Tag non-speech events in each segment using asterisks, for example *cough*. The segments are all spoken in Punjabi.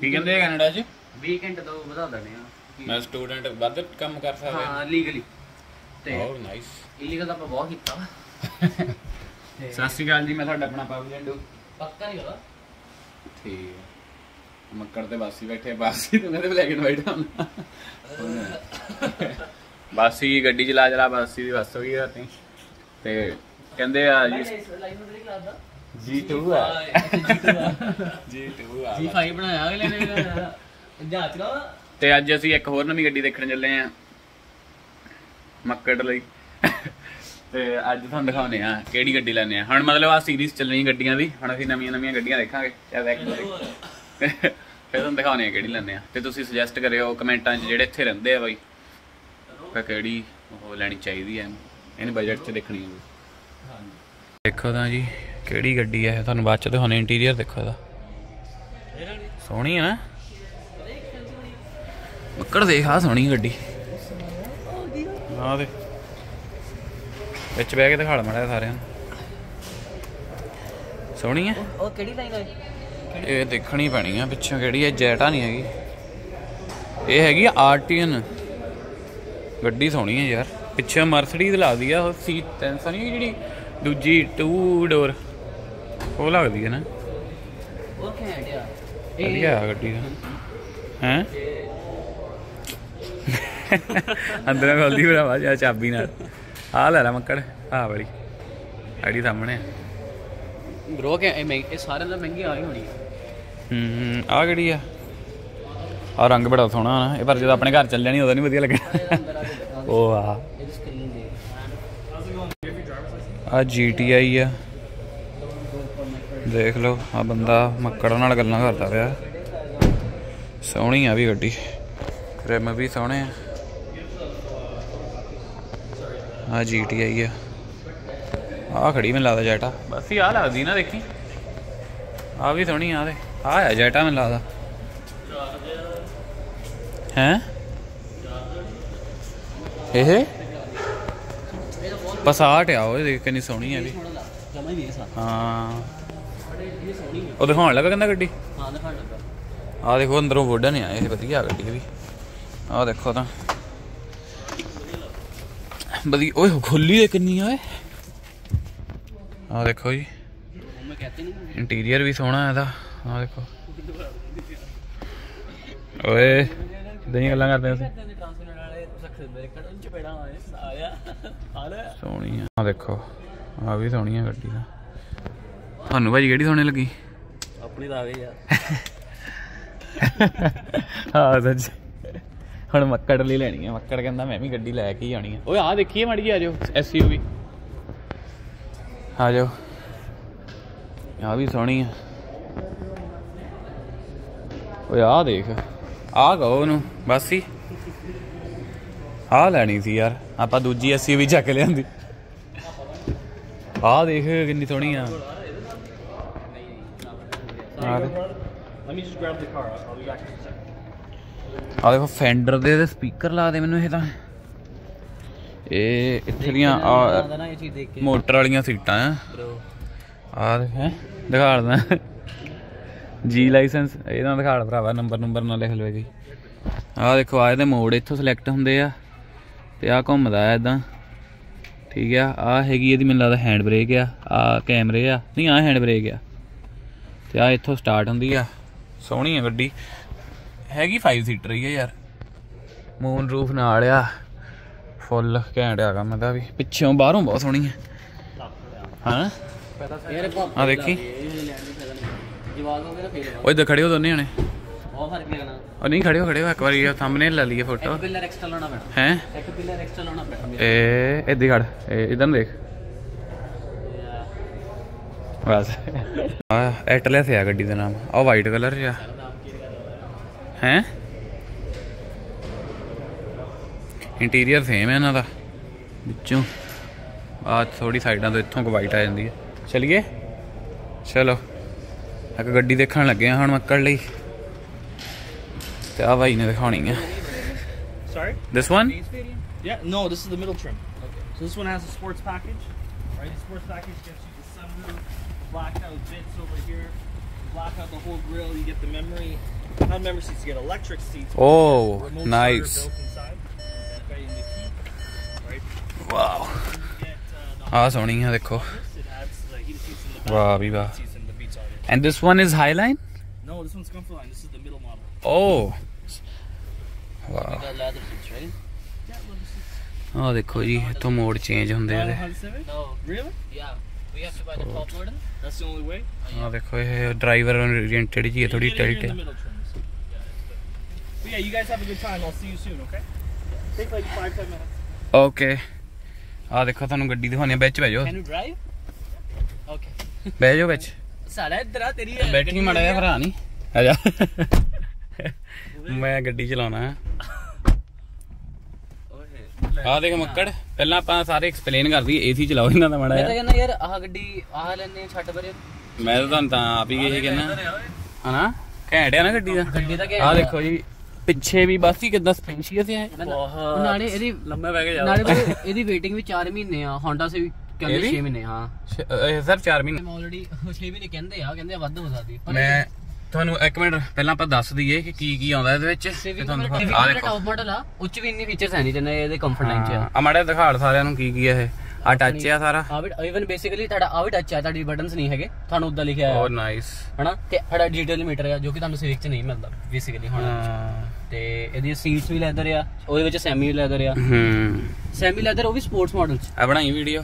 ਕੀ ਕਹਿੰਦੇ ਆ ਕੈਨੇਡਾ 'ਚ? ਵੀਕਐਂਡ ਤੋਂ ਵਧਾ ਦਨੇ ਆ। ਮੈਂ ਸਟੂਡੈਂਟ ਵੱਧ ਕੰਮ ਕਰ ਸਕਦਾ। ਹਾਂ ਲੀਗਲੀ ਤੇ ਬਹੁਤ ਨਾਈਸ ਇਲੀਗਲ ਤਾਂ ਆਪਾਂ ਬਹੁਤ ਕੀਤਾ। ਸਤਿ ਸ਼੍ਰੀ ਅਕਾਲ ਜੀ ਮੈਂ ਤੁਹਾਡਾ ਆਪਣਾ ਪਾਪੂ ਜੰਡੂ। ਪੱਕਾ ਨਹੀਂ ਹੋਦਾ ਠੀਕ ਹੈ। ਮੱਕੜ ਤੇ ਬਾਸੀ ਬੈਠੇ ਬਾਸੀ ਤੂੰ ਕਹਿੰਦੇ ਬਲੈਕ ਐਂਡ ਵਾਈਟ ਆਉਣਾ ਬਾਸੀ ਗੱਡੀ ਚਲਾ ਚਲਾ ਬਾਸੀ ਦੀ ਬੱਸ ਹੋ ਗਈ ਰਾਤੀ। ਤੇ ਕਹਿੰਦੇ ਆ ਜੀ ਲਾਈਨ ਨੂੰ ਕਲਾਸ ਦਾ? G2 ਆ। G2 ਆ। G5 ਬਣਾਇਆ ਅਗਲੇ ਨੇ। ਜਾ ਚਲਾ ਤੇ ਅੱਜ ਅਸੀਂ ਇੱਕ ਹੋਰ ਨਵੀਂ ਗੱਡੀ ਦੇਖਣ ਚੱਲੇ ਆਂ। ਮੱਕੜ ਲਈ। ਤੇ ਅੱਜ ਤੁਹਾਨੂੰ ਦਿਖਾਉਨੇ ਆ ਕਿਹੜੀ ਗੱਡੀ ਲੈਣੇ ਆ। ਹੁਣ ਮਤਲਬ ਆ ਸੀਰੀਜ਼ ਚੱਲਣੀ ਗੱਡੀਆਂ ਦੀ। ਹੁਣ ਅਸੀਂ ਨਵੀਆਂ ਨਵੀਆਂ ਗੱਡੀਆਂ ਦੇਖਾਂਗੇ। ਜਾਂ ਦੇਖ। ਫਿਰ ਤੁਹਾਨੂੰ ਦਿਖਾਉਨੇ ਆ ਕਿਹੜੀ ਲੈਣੇ ਆ। ਤੇ ਤੁਸੀਂ ਸੁਜੈਸਟ ਕਰਿਓ ਕਮੈਂਟਾਂ 'ਚ ਜਿਹੜੇ ਇੱਥੇ ਰਹਿੰਦੇ ਆ ਬਾਈ। ਕਿ ਕਿਹੜੀ ਉਹ ਲੈਣੀ ਚਾਹੀਦੀ ਹੈ ਇਹਨੇ ਬਜਟ 'ਚ ਦੇਖਣੀ ਹੈ ਦੇਖੋ ਤਾਂ ਜੀ। ਕਿਹੜੀ ਗੱਡੀ ਹੈ ਤੁਹਾਨੂੰ ਬਾਅਦ 'ਚ ਦਿਖਾਉਣੇ ਇੰਟੀਰੀਅਰ ਦੇਖੋ ਇਹਦਾ। ਸੋਹਣੀ ਹੈ ਨਾ? ਮੱਕੜ ਦੇਖ ਆ ਸੋਹਣੀ ਗੱਡੀ। ਆ ਦੇ ਵਿੱਚ ਬਹਿ ਕੇ ਦਿਖਾ ਲ ਮੜਾ ਸਾਰਿਆਂ ਨੂੰ। ਸੋਹਣੀ ਹੈ ਉਹ ਕਿਹੜੀ ਲਾਈਨ ਹੈ ਇਹ? ਦੇਖਣੀ ਪੈਣੀ ਆ ਪਿੱਛੋਂ ਕਿਹੜੀ ਹੈ ਜੈਟਾ ਨਹੀਂ ਹੈਗੀ। ਇਹ ਹੈਗੀ ਆਰਟੀਐਨ। ਗੱਡੀ ਸੋਹਣੀ ਹੈ ਯਾਰ। ਪਿੱਛੇ ਮਰਸੀਡੀਜ਼ ਲੱਗਦੀ ਆ ਉਹ ਸੀ 300 ਨਹੀਂ ਜਿਹੜੀ? ਦੂਜੀ 2 ਡੋਰ ਉਹ ਲੱਗਦੀ ਹੈ ਨਾ। ਉਹ ਘੈਂਟ ਆ ਵਧੀਆ ਆ ਗੱਡੀ ਦਾ। ਹੈ? ਅੰਦਰੋਂ ਖੋਲਦੀ ਭਰਾਵਾ ਜਾਂ ਚਾਬੀ ਨਾਲ। ਆ ਲੈ ਲੈ ਮੱਕੜ ਆ ਵਾਲੀ। ਆੜੀ ਸਾਹਮਣੇ ਆ। ਬ్రో ਕਿ ਇਹ ਮਹਿੰ- ਇਹ ਸਾਰਿਆਂ ਦਾ ਮਹਿੰਗੀ ਆ ਹੀ ਹੋਣੀ ਹੂੰ ਆ ਕਿਹੜੀ ਆ? ਆ ਰੰਗ ਬੜਾ ਸੋਹਣਾ ਨਾ। ਇਹ ਪਰ ਜਦੋਂ ਆਪਣੇ ਘਰ ਚੱਲ ਜਾਣੀ ਉਦੋਂ ਨਹੀਂ ਵਧੀਆ ਲੱਗਣਾ। ਉਹ ਆ। ਆ GTI ਆ। ਦੇਖ ਲਓ ਆ ਬੰਦਾ ਮੱਕੜ ਨਾਲ ਗੱਲਾਂ ਕਰਦਾ ਪਿਆ। ਸੋਹਣੀ ਆ ਵੀ ਗੱਡੀ। ਰਿਮ ਵੀ ਸੋਹਣੇ ਆ। ਆ GTI ਆ। ਆ ਖੜੀ ਮੈਨੂੰ ਲੱਗਦਾ ਜੈਟਾ। ਬਸ ਹੀ ਆ ਲੱਗਦੀ ਨਾ ਦੇਖੀ। ਆ ਵੀ ਸੋਹਣੀ ਆ ਦੇ ਆ ਆ ਜੈਟਾ ਮੈਨੂੰ ਲੱਗਦਾ। ਹੈ? ਇਹ? ਪਸਾਟ ਆ ਉਹ ਦੇਖ ਕਿੰਨੀ ਸੋਹਣੀ ਆ ਵੀ। ਜਮਾ ਹੀ ਨਹੀਂ ਸਾ ਹਾਂ। ਇਹ ਸੋਹਣੀ ਉਹ ਦਿਖਾਉਣ ਲੱਗਾ ਕਹਿੰਦਾ ਗੱਡੀ? ਹਾਂ ਦਿਖਾਣ ਲੱਗਾ। ਆ ਦੇਖੋ ਅੰਦਰੋਂ ਵੁੱਡਨ ਆ ਇਹ ਵਧੀਆ ਗੱਡੀ ਵੀ ਆ ਦੇਖੋ ਤਾਂ। ਬਦੀ ਓਏ ਖੁੱਲੀ ਦੇ ਕਿੰਨੀ ਓਏ। ਆ ਦੇਖੋ ਜੀ। ਇੰਟੀਰੀਅਰ ਵੀ ਸੋਹਣਾ ਇਹਦਾ। ਆ ਦੇਖੋ। ਓਏ ਦਹੀਂ ਗੱਲਾਂ ਕਰਦੇ ਲੈ ਸੋਹਣੀ ਆ ਦੇਖੋ। ਆ ਵੀ ਸੋਹਣੀ ਆ ਗੱਡੀ ਦਾ ਤੁਹਾਨੂੰ ਭਾਜੀ ਕਿਹੜੀ ਸੋਹਣੀ ਲੱਗੀ? ਆਪਣੀ ਤਾਂ ਆ ਗਈ ਯਾਰ ਹਾਂ ਸੱਚ। ਹੁਣ ਮੱਕੜ ਲਈ ਲੈਣੀ ਹੈ ਮੱਕੜ ਕਹਿੰਦਾ ਮੈਂ ਵੀ ਗੱਡੀ ਲੈ ਕੇ ਹੀ ਆਣੀ ਹੈ ਓਏ ਆ ਦੇਖੀਏ ਮਾੜੀ ਜਿਹੀ ਆ ਜਾਓ ਐਸਯੂਵੀ ਆ ਜਾਓ। ਆ ਵੀ ਸੋਹਣੀ ਆ। ਓਏ ਆ ਦੇਖ। ਆ ਗਓ ਉਹਨੂੰ ਬਸ। ਹੀ ਆ ਲੈਣੀ ਸੀ ਯਾਰ। ਆਪਾਂ ਦੂਜੀ ਐਸਯੂਵੀ ਚੱਕ ਲਿਆਂਦੀ। ਆ ਦੇਖ ਕਿੰਨੀ ਸੋਹਣੀ ਆ। ਆ ਦੇਖੋ ਫੈਂਡਰ ਦੇ ਇਹਦੇ ਸਪੀਕਰ ਲਾ ਦੇ ਮੈਨੂੰ ਇਹ ਤਾਂ। ਇਹ ਇੱਥੇ ਦੀਆਂ ਆ ਮੋਟਰ ਵਾਲੀਆਂ ਸੀਟਾਂ ਆ। ਆ ਦੇਖ ਹੈਂ, ਦਿਖਾ ਦਦਾ। ਜੀ ਲਾਇਸੈਂਸ ਇਹਦਾ ਦਿਖਾ ਭਰਾਵਾ ਨੰਬਰ ਨੰਬਰ ਨਾਲ ਲਿਖ ਲਵੇ ਜੀ ਆ ਦੇਖੋ ਆ ਇਹਦੇ ਮੋਡ ਇੱਥੋਂ ਸਿਲੈਕਟ ਹੁੰਦੇ ਆ ਤੇ ਆ ਘੁੰਮਦਾ ਆ ਇਦਾਂ ਠੀਕ ਆ ਆ ਹੈਗੀ ਇਹਦੀ ਮੈਨੂੰ ਲੱਗਦਾ ਹੈਂਡ ਬ੍ਰੇਕ ਆ ਆ ਕੈਮਰੇ ਆ। ਨਹੀਂ ਆ ਹੈਂਡ ਬ੍ਰੇਕ ਆ। ਤੇ ਆ ਇੱਥੋਂ ਸਟਾਰਟ ਹੁੰਦੀ ਆ। ਸੋਹਣੀ ਆ ਗੱਡੀ। ਹੈਗੀ 5 ਸੀਟਰ ਹੀ ਆ ਯਾਰ। ਮੂਨ ਰੂਫ ਨਾਲ ਆ। ਫੁੱਲ ਘੈਂਟ ਆ ਕੰਮ ਇਹਦਾ ਵੀ। ਪਿੱਛੋਂ ਬਾਹਰੋਂ ਬਹੁਤ ਸੋਹਣੀ ਆ। ਹਾਂ? ਆ ਦੇਖੀ। ਲੈਣ ਦੀ ਹੋ ਓਏ ਖੜੇ ਦੋਨੇ ਜਣੇ। ਬਹੁਤ ਫ਼ਰਕ ਲੱਗਣਾ। ਉਹ ਨਹੀਂ ਖੜੇ ਹੋ ਖੜੇ ਹੋ। ਇੱਕ ਵਾਰੀ ਥੰਬਨੇਲ ਲੈ ਲਈਏ ਫੋਟੋ ਇੱਕ ਪਿਲਰ ਐਕਸਟਰਾ ਲਾਉਣਾ ਪੈਣਾ। ਹੈ? ਇੱਕ ਪਿਲਰ ਐਕਸਟਰਾ ਲਾਉਣਾ ਪੈਣਾ। ਇਹ ਖੜ। ਇਧਰ ਦੇਖ। ਬਸ ਆ ਐਟਲਸ ਆ ਗੱਡੀ ਦਾ ਨਾਮ ਆ ਵਾਈਟ ਕਲਰ ਆ ਹੈ ਇੰਟੀਰੀਅਰ ਸੇਮ ਹੈ ਇਹਨਾਂ ਦਾ ਵਿੱਚੋਂ ਆ ਥੋੜੀ ਸਾਈਡਾਂ ਤੋਂ ਇੱਥੋਂ ਕੋ ਵਾਈਟ ਆ ਜਾਂਦੀ ਹੈ ਚਲਿਏ ਚਲੋ ਇੱਕ ਗੱਡੀ ਦੇਖਣ ਲੱਗੇ ਆ ਹੁਣ ਮੱਕੜ ਲਈ ਤੇ ਆ ਭਾਈ ਨੇ ਦਿਖਾਉਣੀ ਆ Sorry? This one Yeah, no, this is the middle trim. Okay. So this one has a sports package. Right, this sports package gets you the sunroof, blackout bits over here, blackout the whole grill, you get the memory, not memory seats, you get electric seats. Oh, nice. Wow. awesome zoning है the ah, वाह Wow, वाह. And this one is Highline? No, this one's Comfortline. This is the middle model. Oh. Wow. We leather seats, right? ਆ ਦੇਖੋ ਜੀ ਇੱਥੋਂ ਮੋਡ ਚੇਂਜ ਹੁੰਦੇ ਆ Uh. ਆ ਦੇਖੋ ਇਹ ਡਰਾਈਵਰ ਓਰੀਐਂਟਡ ਜੀ ਹੈ ਥੋੜੀ ਟਿਲਟ ਹੈ. Yeah, you guys have a good time. I'll see you soon, okay? Take like five, ten minutes. Okay ਆ ਦੇਖੋ ਤੁਹਾਨੂੰ ਗੱਡੀ ਦਿਖਾਉਣੀ ਆ ਵਿੱਚ ਬਹਿ ਜਾਓ. ਬਹਿ ਜਾਓ ਵਿੱਚ ਸਾਲਾ ਇੱਧਰ ਆ ਤੇਰੀ ਬੈਠੀ ਮੜਾ ਭਰਾ ਨਹੀਂ ਆ ਜਾ ਮੈਂ ਗੱਡੀ ਚਲਾਉਣਾ ਹੈ ਆ ਦੇਖ ਮੱਕੜ ਪਹਿਲਾਂ ਆਪਾਂ ਸਾਰੇ ਐਕਸਪਲੇਨ ਕਰ ਦਈਏ ਏਸੀ ਚਲਾਓ ਇਹਨਾਂ ਦਾ ਮੜਾ ਮੈਂ ਤਾਂ ਕਹਿੰਦਾ ਯਾਰ ਆਹ ਗੱਡੀ ਆਹ ਲੈਣੇ ਛੱਡ ਪਰੇ। ਮੈਂ ਤਾਂ ਤੁਹਾਨੂੰ ਤਾਂ ਆਪ ਹੀ ਇਹ ਕਹਿਣਾ ਹਨਾ? ਘੈਂਟ ਆ ਨਾ ਗੱਡੀ ਦਾ। ਗੱਡੀ ਦਾ ਘੈਂਟ ਆ। ਦੇਖੋ ਜੀ ਪਿੱਛੇ ਵੀ ਬਸ ਹੀ ਕਿਦਾਂ ਸਪੇਸ਼ੀਅਸ ਹੈ ਨਾਲੇ ਇਹਦੀ ਲੰਮੇ ਬਹਿ ਕੇ ਨਾਲੇ ਇਹਦੀ ਵੇਟਿੰਗ ਵੀ 4 ਮਹੀਨੇ ਆ Honda ਸੇ ਵੀ ਕਹਿੰਦੇ ਇਹਦੀ? 6 ਮਹੀਨੇ ਹਾਂ। ਸਰ 4 ਮਹੀਨੇ। ਆਲਰੇਡੀ 6 ਮਹੀਨੇ ਕਹਿੰਦੇ ਆ ਕਹਿੰਦੇ ਵੱਧ ਹੋ ਸਕਦੀ ਪਰ ਮੈਂ ਤੁਹਾਨੂੰ ਇੱਕ ਮਿੰਟ ਪਹਿਲਾਂ ਆਪਾਂ ਦੱਸ ਦਈਏ ਕਿ ਕੀ ਕੀ ਆਉਂਦਾ ਇਹਦੇ ਵਿੱਚ ਤੇ ਤੁਹਾਨੂੰ ਆ ਦੇਖੋ ਟੌਪ ਮਾਡਲ ਆ। ਉੱਚ ਵੀ ਇੰਨੇ ਫੀਚਰਸ ਹੈ ਨਹੀਂ ਜਿੰਨੇ ਇਹਦੇ ਕੰਫਰਟ ਲਾਈਨ ਚ ਆ। ਆ ਮਾੜਾ ਦਿਖਾੜ ਸਾਰਿਆਂ ਨੂੰ ਕੀ ਕੀ ਹੈ ਇਹ। ਆ ਟੱਚ ਆ ਸਾਰਾ। ਆ ਵੀ ਇਵਨ ਬੇਸਿਕਲੀ ਤੁਹਾਡਾ ਆ ਵੀ ਟੱਚ ਆ ਤੁਹਾਡੀ ਬਟਨਸ ਨਹੀਂ ਹੈਗੇ। ਤੁਹਾਨੂੰ ਉਦਾਂ ਲਿਖਿਆ ਆ ਨਾਈਸ ਹਨਾ? ਤੇ ਤੁਹਾਡਾ ਡਿਜੀਟਲ ਮੀਟਰ ਆ ਜੋ ਕਿ ਤੁਹਾਨੂੰ ਸਿਵਿਕ ਚ ਨਹੀਂ ਮਿਲਦਾ ਬੇਸਿਕਲੀ ਹੁਣ। ਤੇ ਇਹਦੀ ਸੀਟਸ ਵੀ ਲੈਦਰ ਆ ਉਹਦੇ ਵਿੱਚ ਸੈਮੀ ਲੈਦਰ ਆ। ਹੂੰ। ਸੈਮੀ ਲੈਦਰ ਉਹ ਵੀ ਸਪੋਰਟਸ ਮਾਡਲ ਚ। ਆ ਬਣਾਈ ਵੀਡੀਓ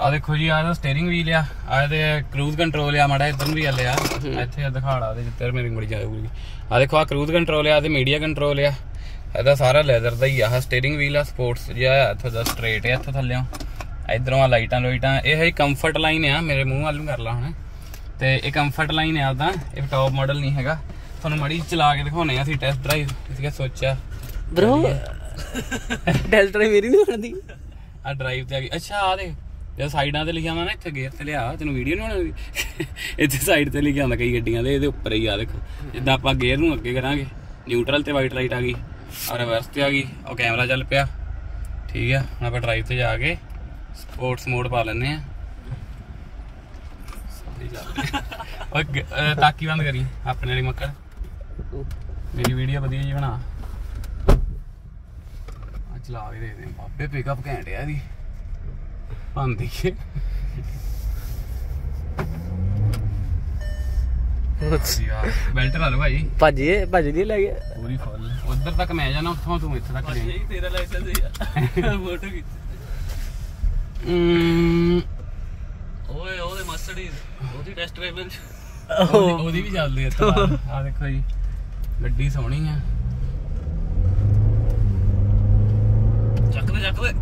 ਆ ਦੇਖੋ ਜੀ ਆ ਇਹਦਾ ਸਟੀਅਰਿੰਗ ਵੀਲ ਆ ਆ ਇਹਦੇ ਕਰੂਜ਼ ਕੰਟਰੋਲ ਆ ਮਾੜਾ ਇਧਰ ਵੀ ਹਲੇ ਆ। ਇੱਥੇ ਆ ਦਿਖਾੜਾ ਦੇ ਜਿੱਤੇ ਮੇਰੀ ਬੜੀ ਜਾਊਗੀ। ਆ ਦੇਖੋ ਆ ਕਰੂਜ਼ ਕੰਟਰੋਲ ਆ ਤੇ ਮੀਡੀਆ ਕੰਟਰੋਲ ਆ। ਇਹਦਾ ਸਾਰਾ ਲੈਦਰ ਦਾ ਹੀ ਆ ਸਟੀਅਰਿੰਗ ਵੀਲ ਆ ਸਪੋਰਟਸ ਜਿਹਾ ਆ ਇੱਥੋਂ ਦਾ ਸਟ੍ਰੇਟ ਆ ਇੱਥੋਂ ਥੱਲੇੋਂ ਇਧਰੋਂ ਆ ਲਾਈਟਾਂ ਲੋਈਟਾਂ ਇਹ ਹੈ ਕੰਫਰਟ ਲਾਈਨ ਆ ਮੇਰੇ ਮੂੰਹ ਵੱਲ ਨੂੰ ਕਰ ਲਾ ਹੁਣ। ਤੇ ਇਹ ਕੰਫਰਟ ਲਾਈਨ ਆ ਉਹਦਾ ਇਹ ਟੌਪ ਮਾਡਲ ਨਹੀਂ ਹੈਗਾ। ਤੁਹਾਨੂੰ ਮੜੀ ਚਲਾ ਕੇ ਦਿਖਾਉਣੇ ਆ ਅਸੀਂ ਟੈਸਟ ਡਰਾਈਵ ਅਸੀਂ ਸੋਚਿਆ। ਬ్రో ਡੈਲਟਾ *laughs* ਮੇਰੀ ਨਹੀਂ ਬਣਦੀ। ਆ ਡਰਾਈਵ ਤੇ ਆ ਗਈ। ਅੱਛਾ ਆ ਦੇ ਜੇ ਸਾਈਡਾਂ ਤੇ ਲਿਖਿਆ ਹੁੰਦਾ ਨਾ, ਇੱਥੇ ਗੇਅਰ ਤੇ ਲਿਆ, ਤੈਨੂੰ ਵੀਡੀਓ ਨਹੀਂ ਬਣਾਉਣੀ? ਇੱਥੇ ਸਾਈਡ ਤੇ ਲਿਖਿਆ ਹੁੰਦਾ ਕਈ ਗੱਡੀਆਂ ਦੇ, ਇਹਦੇ ਉੱਪਰ ਹੀ ਆ, ਦੇਖੋ। ਜਿੱਦਾਂ ਆਪਾਂ ਗੇਅਰ ਨੂੰ ਅੱਗੇ ਕਰਾਂਗੇ ਨਿਊਟਰਲ ਤੇ ਵਾਈਟ ਲਾਈਟ ਆ ਗਈ ਆ ਰਿਵਰਸ ਤੇ ਆ ਗਈ, ਉਹ ਕੈਮਰਾ ਚੱਲ ਪਿਆ। ਠੀਕ ਆ, ਹੁਣ ਆਪਾਂ ਡਰਾਈਵ ਤੇ ਜਾ ਕੇ ਸਪੋਰਟਸ ਮੋਡ ਪਾ ਲੈਨੇ ਆ। ਓਏ ਤਾਕੀ ਬੰਦ ਕਰੀ, ਆਪਣੇ ਵਾਲੀ ਮੱਕੜ। ਮੇਰੀ ਵੀਡੀਓ ਵਧੀਆ ਜੀ ਬਣਾ। ਆ ਚਲਾ ਵੀ ਦੇ ਦੇ ਬਾਬੇ ਪਿਕਅਪ ਘੈਂਟ ਆ ਇਹਦੀ। ਪੰਦੀ ਕੇ ਬੈਲਟ ਲਾ ਲਓ ਭਾਈ। ਭਾਜੀ ਭਾਜੀ ਦੀ ਲੈ ਗਿਆ ਪੂਰੀ ਫੁੱਲ ਉਧਰ ਤੱਕ ਮੈਂ ਜਾਣਾ ਉੱਥੋਂ ਤੂੰ ਇੱਥੇ ਤੱਕ ਜਾਈਂ ਤੇਰਾ ਲਾਇਸੈਂਸ ਹੈ ਫੋਟੋ ਖਿੱਚ। ਹਮ, ਓਏ ਉਹਦੇ ਮਸਟਡੀ ਉਹਦੀ ਟੈਸਟ ਡਰਾਈਵ ਉਹਦੀ ਉਹਦੀ ਵੀ ਚੱਲਦੀ ਇੱਥੇ ਆ ਦੇਖੋ ਜੀ। ਗੱਡੀ ਸੋਹਣੀ ਆ। ਚੱਕ ਦੇ ਚੱਕ ਦੇ।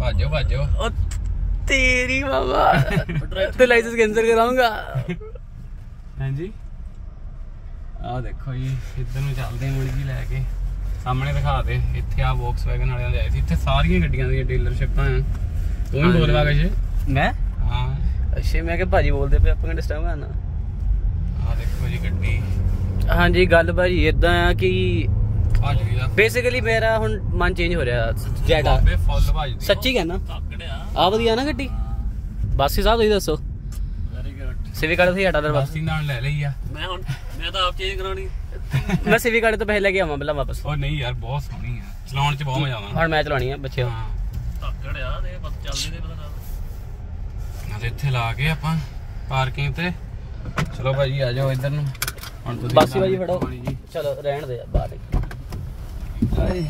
ਭਾਜੋ ਭਾਜੋ। ਉਹ ਤੇਰੀ ਬਾਬਾ ਤੇ ਲਾਇਸੈਂਸ ਕੈਂਸਲ ਕਰਾਉਂਗਾ। ਹਾਂਜੀ? ਆ ਦੇਖੋ ਜੀ ਇੱਧਰ ਨੂੰ ਚੱਲਦੇ ਮੁੜ ਜੀ ਲੈ ਕੇ। ਸਾਹਮਣੇ ਦਿਖਾ ਦੇ ਇੱਥੇ ਆ ਵੌਕਸਵੈਗਨ ਵਾਲਿਆਂ ਦੇ ਆਏ ਸੀ। ਇੱਥੇ ਸਾਰੀਆਂ ਗੱਡੀਆਂ ਦੀਆਂ ਡੀਲਰਸ਼ਿਪਾਂ ਆ। ਤੂੰ ਵੀ ਬੋਲ ਵਾ ਕੁਛ? ਮੈਂ? ਹਾਂ। ਅੱਛੇ ਮੈਂ ਕਿ ਭਾਜੀ ਬੋਲਦੇ ਪਏ ਆਪਾਂ ਡਿਸਟਰਬ ਕਰਨਾ? ਆ ਦੇਖੋ ਜੀ ਗੱਡੀ। ਹਾਂਜੀ ਗੱਲ ਭਾਜੀ ਇਦਾਂ ਆ ਕਿ ਜੀ ਬੇਸਿਕਲੀ ਮੇਰਾ ਹੁਣ ਮਨ ਚੇਂਜ ਹੋ ਰਿਹਾ ਜੈਗਾ ਬਾਬੇ ਫੁੱਲ ਭਾਜਦੀ ਸੱਚੀ ਕਹਿਣਾ। ਤੱਕੜਿਆ ਆ। ਵਧੀਆ ਨਾ ਗੱਡੀ। ਬਾਸੀ ਸਾਹਿਬ ਤੁਸੀਂ ਦੱਸੋ। ਵੈਰੀ ਗੁੱਡ ਸਿਵਿਕ ਵਾਲੇ ਤੋਂ ਹਟਾ ਦਰ ਬਸਤੀ ਨਾਲ ਲੈ ਲਈ ਆ। ਮੈਂ ਹੁਣ ਮੈਂ ਤਾਂ ਆਪ ਚੇਂਜ ਕਰਾਉਣੀ। ਮੈਂ ਸਿਵਿਕ ਵਾਲੇ ਤੋਂ ਪੈਸੇ ਲੈ ਕੇ ਆਵਾਂ ਪਹਿਲਾਂ ਵਾਪਸ। ਉਹ ਨਹੀਂ ਯਾਰ ਬਹੁਤ ਸੋਹਣੀ ਆ। ਚਲਾਉਣ ਚ ਬਹੁਤ ਮਜ਼ਾ ਆਉਂਦਾ। ਹੁਣ ਮੈਂ ਚਲਾਉਣੀ ਆ ਬੱਚੇ ਹਾਂ। ਤੱਕੜਿਆ ਦੇ ਪਤਾ ਚੱਲਦੀ ਦੇ ਪਤਾ ਨਾਲੇ। ਇੱਥੇ ਲਾ ਕੇ ਆਪਾਂ ਪਾਰਕਿੰਗ ਤੇ। ਚਲੋ ਭਾਜੀ ਆ ਜਾਓ ਇੱਧਰ ਨੂੰ। ਹੁਣ ਤੁਸੀਂ ਬਾਸੀ ਭਾਜੀ ਫੜੋ। ਚਲੋ ਰਹਿਣ ਦੇ ਬਾਹਰ ਹੀ। ਹਾਏ।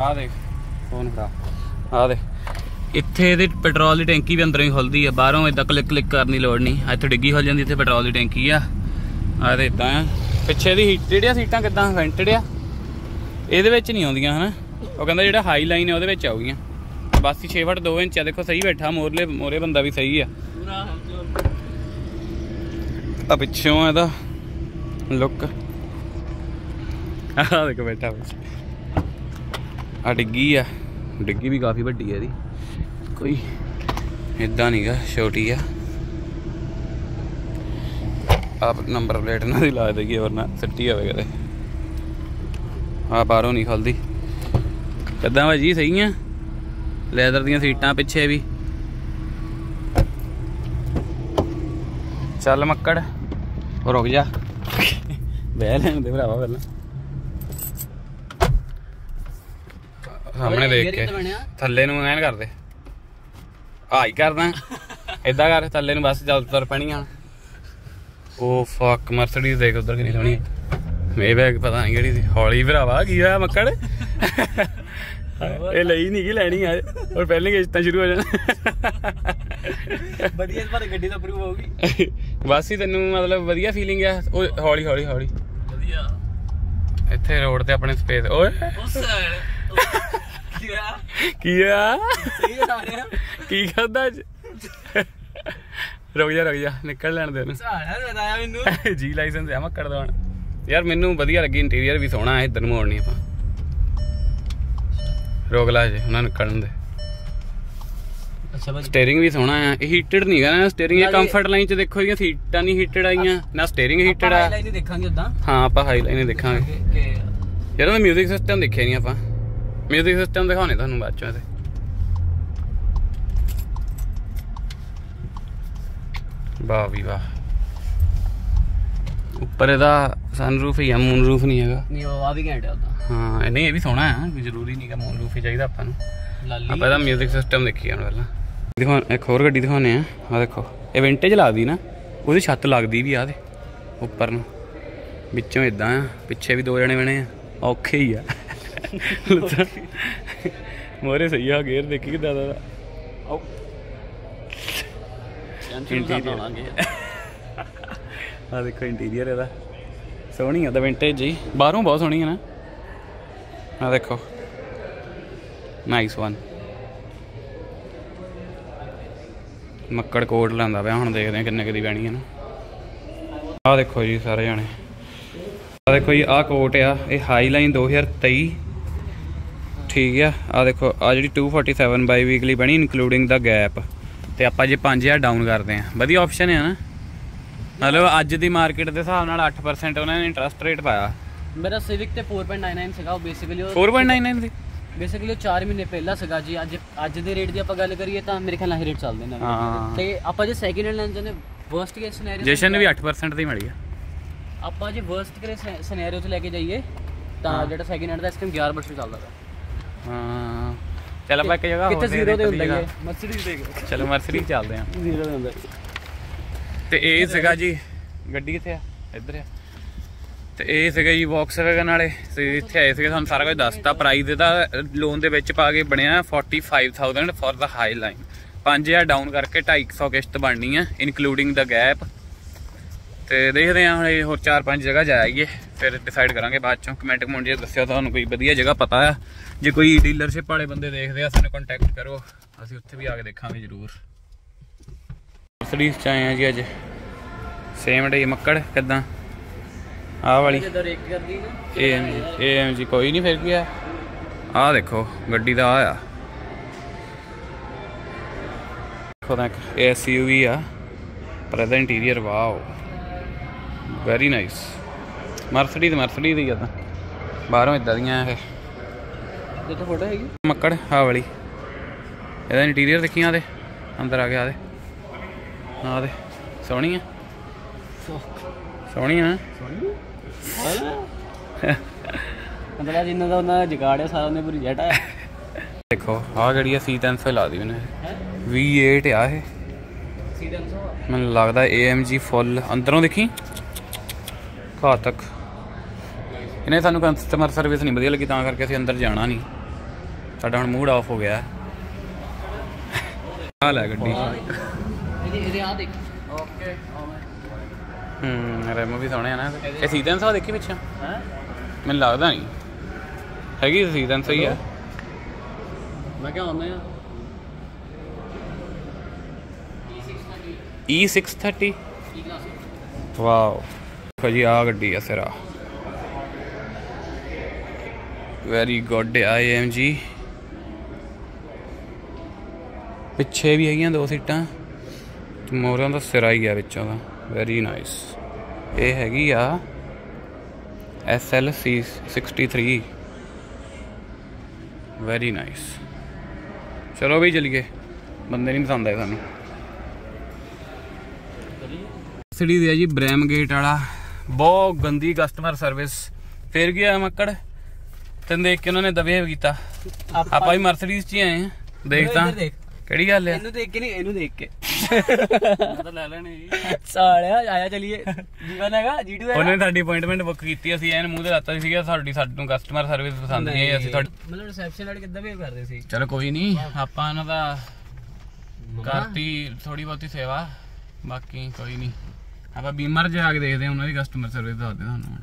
ਆ ਦੇਖ ਫੋਨ ਫੜਾ। ਆ ਦੇਖ। ਇੱਥੇ ਇਹਦੇ ਪੈਟਰੋਲ ਦੀ ਟੈਂਕੀ ਵੀ ਅੰਦਰੋਂ ਹੀ ਖੁੱਲਦੀ ਆ, ਬਾਹਰੋਂ ਇਦਾਂ ਕਲਿੱਕ ਕਲਿੱਕ ਕਰਨ ਦੀ ਲੋੜ ਨਹੀਂ। ਇੱਥੇ ਡਿੱਗੀ ਖੁੱਲ ਜਾਂਦੀ, ਇੱਥੇ ਪੈਟਰੋਲ ਦੀ ਟੈਂਕੀ ਆ। ਆ ਤੇ। ਇਦਾਂ ਆ ਪਿੱਛੇ ਦੀ ਹੀਟ ਜਿਹੜੀਆਂ ਸੀਟਾਂ ਕਿਦਾਂ ਵੈਂਟਡ ਆ, ਇਹਦੇ ਵਿੱਚ ਨਹੀਂ ਆਉਂਦੀਆਂ, ਹਨਾ? ਉਹ ਕਹਿੰਦਾ ਜਿਹੜਾ ਹਾਈ ਲਾਈਨ ਹੈ ਉਹਦੇ ਵਿੱਚ ਆਉਗੀਆਂ। ਬਸ ਹੀ 6 ਫੁੱਟ 2 ਇੰਚ ਆ। ਦੇਖੋ, ਸਹੀ ਬੈਠਾ, ਮੋਰਲੇ, ਮੋਰੇ ਬੰਦਾ ਵੀ ਸਹੀ ਆ। ਆ ਪਿੱਛੋਂ ਇਹਦਾ ਲੁੱਕ ਆ ਦੇਖੋ ਬੈਠਾ ਵਿੱਚ ਆ ਡਿੱਗੀ ਆ। ਡਿੱਗੀ ਵੀ ਕਾਫੀ ਵੱਡੀ ਆ ਇਹਦੀ। ਕੋਈ ਇਦਾਂ ਨਹੀਂਗਾ ਛੋਟੀ ਆ। ਆਪ ਨੰਬਰ ਪਲੇਟ ਨਾਲ ਹੀ ਲਾ ਦੇਗੀ ਵਰਨਾ ਸਿੱਟੀ ਹੋਵੇ ਕਦੇ ਆ ਬਾਹਰੋਂ ਨਹੀਂ ਖਲਦੀ। ਕਿੱਦਾਂ ਭਾਜੀ, ਸਹੀ ਆ? ਲੈਦਰ ਦੀਆਂ ਸੀਟਾਂ ਪਿੱਛੇ ਵੀ। ਚੱਲ ਮੱਕੜ। ਰੁਕ ਜਾ। ਬਹਿ ਲੈਣ ਦੇ ਭਰਾਵਾ ਪਹਿਲਾਂ। ਸਾਹਮਣੇ ਦੇਖ ਕੇ? ਥੱਲੇ ਨੂੰ ਐਨ ਕਰ ਦੇ। ਆ ਹੀ ਕਰਦਾ। ਏਦਾਂ ਕਰ ਥੱਲੇ ਨੂੰ ਬਸ ਚੱਲ ਤੁਰ ਪੈਣੀਆਂ ਉਹ ਫੱਕ ਮਰਸਡੀਜ਼ ਦੇਖ ਉਧਰ ਕਿੰਨੀ ਸੋਹਣੀ ਮੇ ਬੈਗ ਪਤਾ ਨਹੀਂ ਕਿਹੜੀ ਸੀ। ਹੌਲੀ ਭਰਾਵਾ ਕੀ ਹੋਇਆ ਮੱਕੜ? ਇਹ ਲਈ ਨਹੀਂ ਕੀ ਲੈਣੀ ਆ। ਔਰ ਪਹਿਲੇ ਕਿਸ਼ਤਾਂ ਸ਼ੁਰੂ ਹੋ ਜਾਣ। ਵਧੀਆ ਇਸ ਵਾਰ ਗੱਡੀ ਤਾਂ ਅਪਰੂਵ ਹੋਊਗੀ। ਬਸ ਹੀ ਤੈਨੂੰ ਮਤਲਬ ਵਧੀਆ ਫੀਲਿੰਗ ਆ। ਉਹ ਹੌਲੀ ਹੌਲੀ ਹੌਲੀ। ਵਧੀਆ। ਇੱਥੇ ਰੋਡ ਤੇ ਆਪਣੇ ਸਪੇਸ। ਓਏ। ਕੀ ਆ ਕੀ ਆ ਸਹੀ ਬਤਾ ਰਿਹਾ ਕੀ ਖਾਦਾ ਅੱਜ? ਰੁਕ ਜਾ ਰੁਕ ਜਾ। ਨਿਕਲ ਲੈਣ ਦੇ ਨੇ ਬਤਾਇਆ ਮੈਨੂੰ। ਜੀ ਲਾਇਸੈਂਸ ਆ ਮੱਕੜ ਦਵਾਣ ਯਾਰ ਮੈਨੂੰ ਵਧੀਆ ਲੱਗੀ ਇੰਟੀਰੀਅਰ ਵੀ ਸੋਹਣਾ ਹੈ ਇਧਰ ਨੂੰ ਮੋੜਨੀ ਆਪਾਂ। ਰੋਕ ਲਾ ਜੇ ਉਹਨਾਂ ਨੂੰ ਨਿਕਲਣ ਦੇ ਅੱਛਾ ਭਾਜੀ ਸਟੀਅਰਿੰਗ ਵੀ ਸੋਹਣਾ ਆ ਇਹ ਹੀਟਡ ਨਹੀਂ ਹੈਗਾ ਨਾ ਸਟੀਅਰਿੰਗ ਇਹ ਨਾਲੇ- ਕੰਫਰਟ ਲਾਈਨ ਚ ਦੇਖੋ ਇਹਦੀਆਂ ਸੀਟਾਂ ਨਹੀਂ ਹੀਟਡ ਆਈਆਂ ਨਾ ਸਟੀਅਰਿੰਗ ਹੀਟਡ ਆ ਲਾਈਨ ਹੀ ਦੇਖਾਂਗੇ ਉਦਾਂ ਹਾਂ ਆਪਾਂ ਹਾਈ ਲਾਈਨ ਦੇਖਾਂਗੇ ਕਿ ਯਾਰ ਉਹਦਾ 뮤직 ਸਿਸਟਮ ਦੇਖਿਆ ਨਹੀਂ ਆਪਾਂ 뮤직 ਸਿਸਟਮ ਦਿਖਾਉਣੇ ਤੁਹਾਨੂੰ ਬਾਅਦ ਚੋਂ ਇਹਦੇ ਵਾਹ ਵੀ ਵਾਹ ਉੱਪਰ ਇਹਦਾ ਸਨਰੂਫ ਹੀ ਆ ਮੂਨ ਰੂਫ ਨਹੀਂ ਹੈਗਾ ਨਹੀਂ ਉਹ ਆ ਵੀ ਘੈਂਟ ਹੈ ਉਦਾਂ ਹਾਂ ਇਹ ਨਹੀਂ ਇਹ ਵੀ ਸੋਹਣਾ ਕੋਈ ਜ਼ਰੂਰੀ ਨਹੀਂ ਕਿ ਮੂਨ ਰੂਫ ਹੀ ਚਾਹੀਦਾ ਆਪਾਂ ਨੂੰ। ਲਾਲੀ ਆਪਾਂ ਇਹਦਾ 뮤직 ਸਿਸਟਮ ਦੇਖੀਏ ਹੁਣ ਪਹਿਲਾਂ। ਦਿਖਾ ਇੱਕ ਹੋਰ ਗੱਡੀ ਦਿਖਾਉਣੇ ਆ ਆ ਦੇਖੋ ਇਹ ਵਿੰਟੇਜ ਲੱਗਦੀ ਨਾ ਉਹਦੀ ਛੱਤ ਲੱਗਦੀ ਵੀ ਆ ਦੇ ਉੱਪਰ ਨੂੰ। ਵਿੱਚੋਂ ਇਦਾਂ ਆ ਪਿੱਛੇ ਵੀ ਦੋ ਜਣੇ ਬਣੇ ਆ ਔਖੇ ਹੀ ਆ। *laughs* ਮੋਰੇ ਸਹੀ ਆ ਗੇਅਰ ਦੇਖੀ ਕਿਦਾਂ ਦਾ। ਆਓ। ਇੰਟੀਰੀਅਰ ਆ ਦੇਖੋ ਇੰਟੀਰੀਅਰ ਇਹਦਾ। ਸੋਹਣੀ ਆ ਤਾਂ ਵਿੰਟੇਜ ਜੀ। ਬਾਹਰੋਂ ਬਹੁਤ ਸੋਹਣੀ ਆ ਨਾ। ਆ ਦੇਖੋ ਨਾਈਸ ਵਨ ਮੱਕੜ ਕੋਟ ਲੈਂਦਾ ਪਿਆ, ਹੁਣ ਦੇਖਦੇ ਆ ਕਿੰਨੇ ਕੁ ਦੀ ਹੈ ਨਾ। ਆ ਦੇਖੋ ਜੀ ਸਾਰੇ ਜਾਣੇ। ਆ ਦੇਖੋ ਜੀ ਆ ਕੋਟ ਆ, ਇਹ ਹਾਈ ਲਾਈਨ 2023 ਠੀਕ ਆ ਆ ਦੇਖੋ ਆ ਜਿਹੜੀ 247 ਬਾਈ ਵੀਕਲੀ ਬਣੀ ਇਨਕਲੂਡਿੰਗ ਦਾ ਗੈਪ ਤੇ ਆਪਾਂ ਜੇ 5000 ਡਾਊਨ ਕਰਦੇ ਆ ਵਧੀਆ ਆਪਸ਼ਨ ਹੈ ਨਾ। ਮਤਲਬ ਅੱਜ ਦੀ ਮਾਰਕੀਟ ਦੇ ਹਿਸਾਬ ਨਾਲ 8% ਉਹਨਾਂ ਨੇ ਇੰਟਰਸਟ ਰੇਟ ਪਾਇਆ। ਮੇਰਾ ਸਿਵਿਕ ਤੇ 4.99 ਸੀਗਾ ਉਹ ਬੇਸਿਕਲੀ ਉਹ 4.99 ਦੀ ਬੇਸਿਕਲੀ ਉਹ 4 ਮਹੀਨੇ ਪਹਿਲਾਂ ਸੀਗਾ ਜੀ। ਅੱਜ ਅੱਜ ਦੇ ਰੇਟ ਦੀ ਆਪਾਂ ਗੱਲ ਕਰੀਏ ਤਾਂ ਮੇਰੇ ਖਿਆਲ ਨਾਲ ਇਹ ਰੇਟ ਚੱਲਦੇ ਨੇ। ਹਾਂ। ਤੇ ਆਪਾਂ ਜੇ ਸੈਕਿੰਡ ਹੈਂਡ ਲੈਣ ਚਾਹੁੰਦੇ ਵਰਸਟ ਕੇਸ ਸਿਨੈਰੀਓ ਜਸ਼ਨ ਵੀ 8% ਦੀ ਮਿਲੀ ਆ। ਆਪਾਂ ਜੇ ਵਰਸਟ ਕੇਸ ਸਿਨੈਰੀਓ ਤੇ ਲੈ ਕੇ ਜਾਈਏ ਤਾਂ ਜਿਹੜਾ ਸੈਕਿੰਡ ਹੈਂਡ ਦਾ ਇਸ ਟਾਈਮ 11% ਚੱਲਦਾ ਹੈ ਹਾਂ। ਚੱਲ ਆਪਾਂ ਇੱਕ ਜਗ੍ਹਾ ਕਿਤੇ ਹੋਰ ਜ਼ੀਰੋ ਦੇ ਹੁੰਦਾ ਹਾਂ। ਮਰਸੀਡੀਜ਼ ਦੇ ਚਲੋ ਮਰਸਰੀ ਚੱਲਦੇ ਆ। ਜ਼ੀਰੋ ਦੇ ਹੁੰਦਾ ਤੇ ਇਹ ਸੀਗਾ ਜੀ ਗੱਡੀ ਕਿੱਥੇ ਆ? ਇੱਧਰ ਆ। ਤੇ ਇਹ ਸੀਗਾ ਜੀ ਵੌਕਸਵੈਗਨ ਵਾਲੇ ਤੇ ਇੱਥੇ ਆਏ ਸੀਗੇ ਤੁਹਾਨੂੰ ਸਾਰਾ ਕੁਝ ਦੱਸਤਾ। ਪ੍ਰਾਈਸ ਇਹਦਾ ਲੋਨ ਦੇ ਵਿੱਚ ਪਾ ਕੇ ਬਣਿਆ 45000 ਫॉर ਦਾ ਹਾਈ ਲਾਈਨ 5000 ਡਾਊਨ ਕਰਕੇ 250 ਕਿਸ਼ਤ ਬਣਨੀ ਆ ਇਨਕਲੂਡਿੰਗ ਦਾ ਗੈਪ ਤੇ ਦੇਖਦੇ ਆ ਹੁਣ ਹੋਰ 4-5 ਜਗ੍ਹਾ ਜਾਈਏ ਫਿਰ ਡਿਸਾਈਡ ਕਰਾਂਗੇ ਬਾਅਦ ਚੋਂ। ਕਮੈਂਟ ਕਮੈਂਟ ਜੇ ਦੱਸਿਓ, ਤੁਹਾਨੂੰ ਕੋਈ ਵਧੀਆ ਜਗ੍ਹਾ ਪਤਾ ਆ। ਜੇ ਕੋਈ ਡੀਲਰਸ਼ਿਪ ਵਾਲੇ ਬੰਦੇ ਦੇਖਦੇ ਆ, ਸਾਨੂੰ ਕੰਟੈਕਟ ਕਰੋ। ਅਸੀਂ ਉੱਥੇ ਵੀ ਆ ਕੇ ਦੇਖਾਂਗੇ ਜ਼ਰੂਰ। ਮਰਸਡੀਜ਼ ਚ ਆਏ ਆ ਜੀ ਅੱਜ। ਸੇਮ ਡੇ ਮੱਕੜ, ਕਿਦਾਂ? ਆਹ ਵਾਲੀ। ਜਦੋਂ ਰੇਕ ਕਰਦੀ ਨਾ। ਏਐਮਜੀ ਏਐਮਜੀ ਕੋਈ ਨਹੀਂ ਫਿਰ ਕੀ ਆ? ਆਹ ਦੇਖੋ ਗੱਡੀ ਦਾ ਆ ਆ। ਦੇਖੋ ਤਾਂ ਐਸਯੂਵੀ ਆ। ਪਰ ਇਹਦਾ interior wow. Very nice Mercedes Mercedes ਦੀ ਆ ਤਾਂ। ਬਾਹਰੋਂ ਇਦਾਂ ਦੀਆਂ ਇਹ। ਦੇਖੋ ਫੋਟੋ ਹੈਗੀ। ਮੱਕੜ ਆਹ ਵਾਲੀ। ਇਹਦਾ ਇੰਟੀਰੀਅਰ ਦੇਖੀਆਂ ਦੇ। ਅੰਦਰ ਆ ਗਿਆ ਦੇ। ਆ। ਦੇ ਸੋਹਣੀ ਆ। ਸੋਹਣੀ ਆ। ਮਤਲਬ ਜਿੰਨਾ ਦਾ ਉਹਨਾਂ ਦਾ ਜਗਾੜ ਹੈ ਸਾਰਾ ਉਹਨੇ ਪੂਰੀ ਜੱਟ ਆਇਆ ਦੇਖੋ ਆਹ ਜਿਹੜੀ ਆ C300 ਲਾ ਦੀ ਉਹਨੇ। V8 ਆ ਇਹ। ਸੀਜ਼ਨ ਸੋ ਮੈਨੂੰ ਲੱਗਦਾ AMG ਫੁੱਲ ਅੰਦਰੋਂ ਦੇਖੀ। ਘਾਤਕ ਇਹਨੇ ਸਾਨੂੰ ਕਸਟਮਰ ਸਰਵਿਸ ਨਹੀਂ ਵਧੀਆ ਲੱਗੀ ਤਾਂ ਕਰਕੇ ਅਸੀਂ ਅੰਦਰ ਜਾਣਾ ਨਹੀਂ। ਸਾਡਾ ਹੁਣ ਮੂਡ ਆਫ ਹੋ ਗਿਆ। ਆ ਲੈ ਗੱਡੀ। ਇਹਦੇ ਇਹਦੇ ਆ ਦੇਖ। ਹੂੰ ਰੈਮ ਵੀ ਸੋਹਣੇ ਆ ਨਾ। ਇਹ C300 ਦੇਖੀ ਪਿੱਛੇ? ਹੈ? ਮੈਨੂੰ ਲੱਗਦਾ ਨਹੀਂ। ਹੈਗੀ C300 ਹੀ ਆ। ਮੈਂ ਕਿਹਾ ਆਉਂਦਾ ਆ। E630 ਕੀ ਕਲਾਸ ਵਾਓ। ਦੇਖੋ ਜੀ ਆ ਗੱਡੀ ਆ ਸਿਰਾ। ਵੈਰੀ ਗੁੱਡ ਆਈਐਮਜੀ ਪਿੱਛੇ ਵੀ ਹੈਗੀਆਂ ਦੋ ਸੀਟਾਂ। ਮੋਰਾਂ ਦਾ ਸਿਰਾ ਹੀ ਆ ਵਿੱਚੋਂ ਦਾ। ਵੈਰੀ ਨਾਈਸ ਇਹ ਹੈਗੀ ਆ SLC 63 ਵੈਰੀ ਨਾਈਸ ਚਲੋ ਵੀ ਚਲੀਏ। ਬੰਦੇ ਨਹੀਂ ਪਸੰਦ ਆਏ ਸਾਨੂੰ। ਸਿਟੀ ਦੀ ਜੀ ਬ੍ਰੈਮ ਗੇਟ ਵਾਲਾ। ਬਹੁਤ ਗੰਦੀ ਕਸਟਮਰ ਸਰਵਿਸ ਫੇਰ ਗਿਆ ਮੱਕੜ? ਤੈਨੂੰ ਦੇਖ ਕੇ ਉਹਨਾਂ ਨੇ ਦਬੇ ਕੀਤਾ। ਆਪਾਂ ਵੀ ਮਰਸੀਡੀਜ਼ 'ਚ ਹੀ ਆਏ ਆ ਦੇਖ ਤਾਂ। ਕਿਹੜੀ ਗੱਲ ਹੈ ਇਹਨੂੰ ਦੇਖ ਕੇ ਨਹੀਂ ਇਹਨੂੰ ਦੇਖ ਕੇ। ਤਾਂ ਲੈ ਲੈਣੇ ਜੀ। ਸਾਲਿਆ ਆਇਆ ਚਲੀਏ। ਜੀਵਨ ਹੈਗਾ ਜੀਟੂ ਉਹਨੇ ਸਾਡੀ ਅਪਾਇੰਟਮੈਂਟ ਬੁੱਕ ਕੀਤੀ ਅਸੀਂ ਐਨ ਮੂੰਹ ਤੇ ਲਾਤਾ ਸੀਗਾ ਸਾਡੀ ਸਾਨੂੰ ਕਸਟਮਰ ਸਰਵਿਸ ਪਸੰਦ ਨਹੀਂ ਆਈ ਅਸੀਂ ਤੁਹਾਡੀ ਮਤਲਬ ਰਿਸੈਪਸ਼ਨ ਵਾਲੇ ਕਿੱਦਾਂ ਵੀ ਕਰਦੇ ਸੀ? ਚਲੋ ਕੋਈ ਨਹੀਂ ਆਪਾਂ ਉਹਨਾਂ ਦਾ ਕਰਤੀ ਥੋੜੀ ਬਹੁਤੀ ਸੇਵਾ ਬਾਕੀ ਕੋਈ ਨਹੀਂ ਆਪਾਂ ਬੀਮਰ ਜਾ ਕੇ ਦੇਖਦੇ ਹਾਂ ਉਹਨਾਂ ਦੀ ਕਸਟਮਰ ਸਰਵਿਸ ਦੱਸਦੇ ਤੁਹਾਨੂੰ